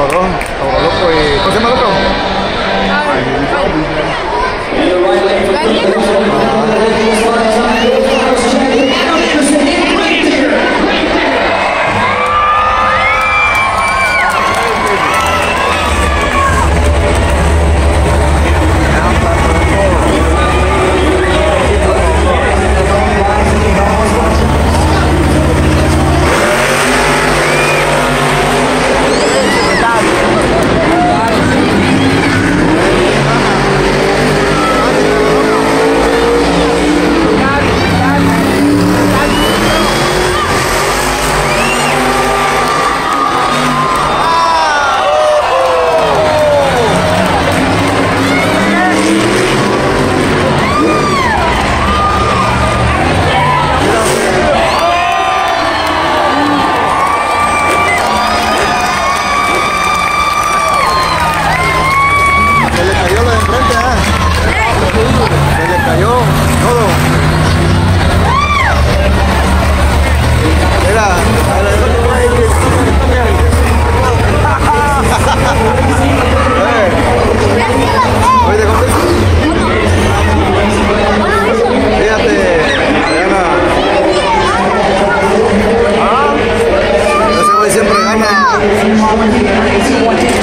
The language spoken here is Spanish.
Tauro, Tauro loco. ¿Cómo se llama el. wanted